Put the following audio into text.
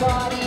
body.